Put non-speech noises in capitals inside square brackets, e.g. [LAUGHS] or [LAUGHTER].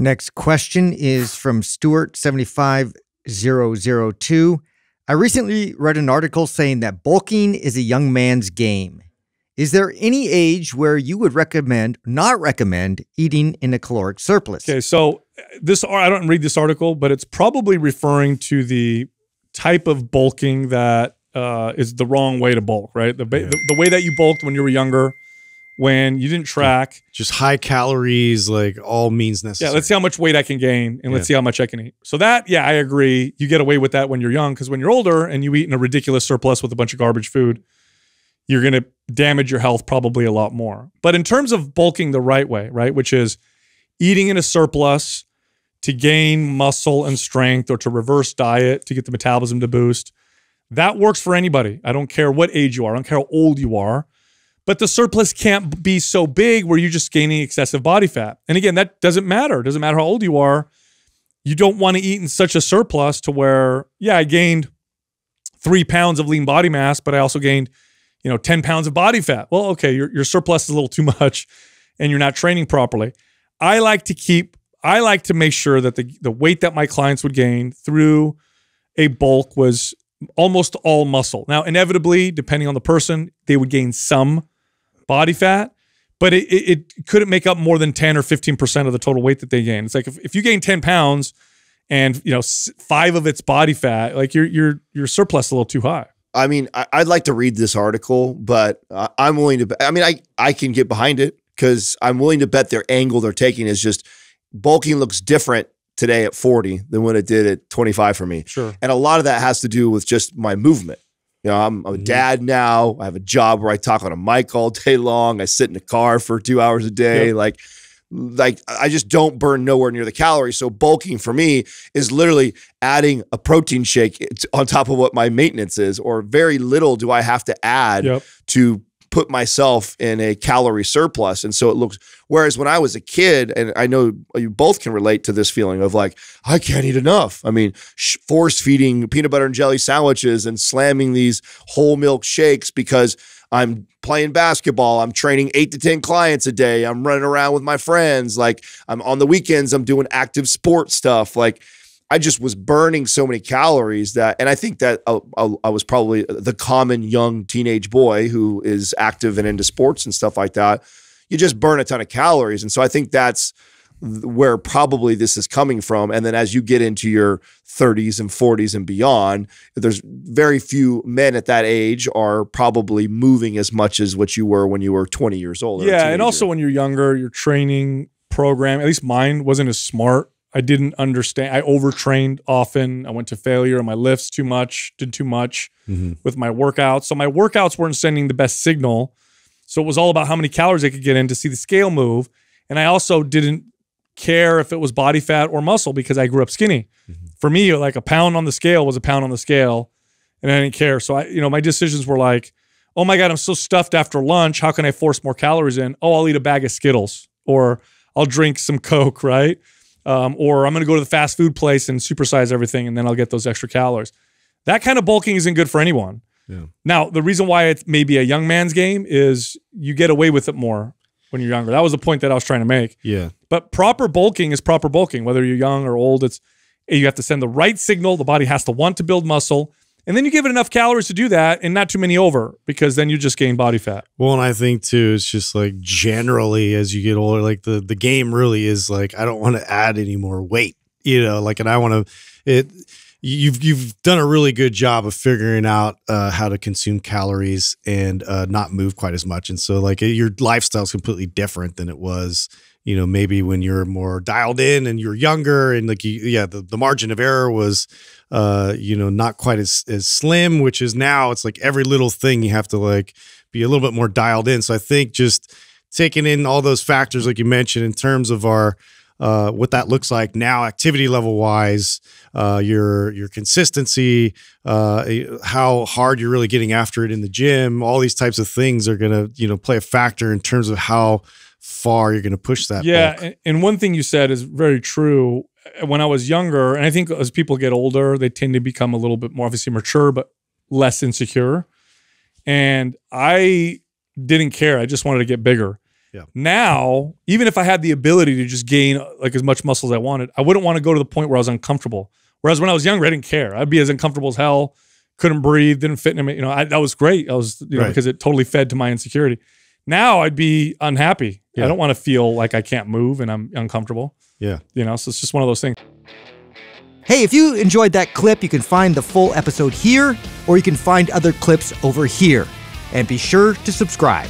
Next question is from Stuart75002. I recently read an article saying that bulking is a young man's game. Is there any age where you would recommend, not recommend, eating in a caloric surplus? Okay, so uh, this I don't read this article, but it's probably referring to the type of bulking that uh, is the wrong way to bulk, right? The, yeah. the, the way that you bulked when you were younger, when you didn't track, just high calories, like all means necessary. Yeah, let's see how much weight I can gain, and let's see how much I can eat. So that, yeah, I agree. You get away with that when you're young, because when you're older and you eat in a ridiculous surplus with a bunch of garbage food, you're going to damage your health probably a lot more. But in terms of bulking the right way, right, which is eating in a surplus to gain muscle and strength or to reverse diet to get the metabolism to boost, that works for anybody. I don't care what age you are, I don't care how old you are. But the surplus can't be so big where you're just gaining excessive body fat. And again, that doesn't matter. It doesn't matter how old you are. You don't want to eat in such a surplus to where, yeah, I gained three pounds of lean body mass, but I also gained you know, 10 pounds of body fat. Well, okay, your, your surplus is a little too [LAUGHS] much and you're not training properly. I like to keep, I like to make sure that the, the weight that my clients would gain through a bulk was almost all muscle. Now, inevitably, depending on the person, they would gain some body fat, but it, it, it couldn't make up more than 10 or 15% of the total weight that they gain. It's like if, if you gain 10 pounds and, you know, five of it's body fat, like your, your, your surplus a little too high. I mean, I, would like to read this article, but uh, I'm willing to. I mean, I I can get behind it because I'm willing to bet their angle they're taking is just bulking looks different today at 40 than when it did at 25 for me. Sure. And a lot of that has to do with just my movement. You know, I'm, I'm a mm-hmm. dad now. I have a job where I talk on a mic all day long. I sit in a car for two hours a day. Yep. Like like I just don't burn nowhere near the calories. So bulking for me is literally adding a protein shake on top of what my maintenance is, or very little do I have to add yep. to put myself in a calorie surplus. And so it looks, whereas when I was a kid, and I know you both can relate to this feeling of like, I can't eat enough. I mean, force feeding peanut butter and jelly sandwiches and slamming these whole milk shakes because I'm playing basketball. I'm training eight to 10 clients a day. I'm running around with my friends. Like I'm on the weekends, I'm doing active sports stuff. Like I just was burning so many calories that, and I think that I, uh, uh, I, was probably the common young teenage boy who is active and into sports and stuff like that. You just burn a ton of calories. And so I think that's, where probably this is coming from. And then as you get into your 30s and 40s and beyond, there's very few men at that age are probably moving as much as what you were when you were 20 years old. Yeah. And also when you're younger, your training program, at least mine wasn't as smart. I didn't understand. I overtrained often. I went to failure on my lifts too much, did too much mm-hmm. with my workouts. So my workouts weren't sending the best signal. So it was all about how many calories I could get in to see the scale move. And I also didn't care if it was body fat or muscle because I grew up skinny. Mm-hmm. For me, like a pound on the scale was a pound on the scale, and I didn't care. So I, you know, my decisions were like, oh my god, I'm so stuffed after lunch. How can I force more calories in? Oh, I'll eat a bag of Skittles, or I'll drink some Coke, right? Um, or I'm going to go to the fast food place and supersize everything, and then I'll get those extra calories. That kind of bulking isn't good for anyone. Yeah. Now, the reason why it may be a young man's game is you get away with it more when you're younger. That was the point that I was trying to make. Yeah. But proper bulking is proper bulking, whether you're young or old. It's you have to send the right signal. The body has to want to build muscle. And then you give it enough calories to do that and not too many over because then you just gain body fat. Well, and I think too, it's just like generally as you get older, like the the game really is like I don't want to add any more weight, you know, like and I want to it you've you've done a really good job of figuring out uh, how to consume calories and uh, not move quite as much. And so, like your lifestyle is completely different than it was, you know, maybe when you're more dialed in and you're younger, and like you, yeah, the, the margin of error was, uh, you know, not quite as as slim. Which is now, it's like every little thing you have to like be a little bit more dialed in. So I think just taking in all those factors, like you mentioned, in terms of our uh, what that looks like now, activity level wise, uh, your your consistency, uh, how hard you're really getting after it in the gym. All these types of things are going to you know play a factor in terms of how far you're going to push that. Yeah, and, and one thing you said is very true. When I was younger, and I think as people get older, they tend to become a little bit more obviously mature, but less insecure. And I didn't care. I just wanted to get bigger. Yeah. Now, even if I had the ability to just gain like as much muscle as I wanted, I wouldn't want to go to the point where I was uncomfortable. Whereas when I was younger, I didn't care. I'd be as uncomfortable as hell, couldn't breathe, didn't fit in me. You know, I, that was great. I was, you know, Right. because it totally fed to my insecurity. Now I'd be unhappy. Yeah. I don't want to feel like I can't move and I'm uncomfortable. Yeah. You know, so it's just one of those things. Hey, if you enjoyed that clip, you can find the full episode here, or you can find other clips over here. And be sure to subscribe.